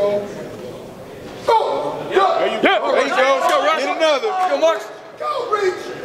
go. Go! Yeah, there you yeah. go. There you go. Let's go, Russell. Need another. Let's go, marks! Go, Reach.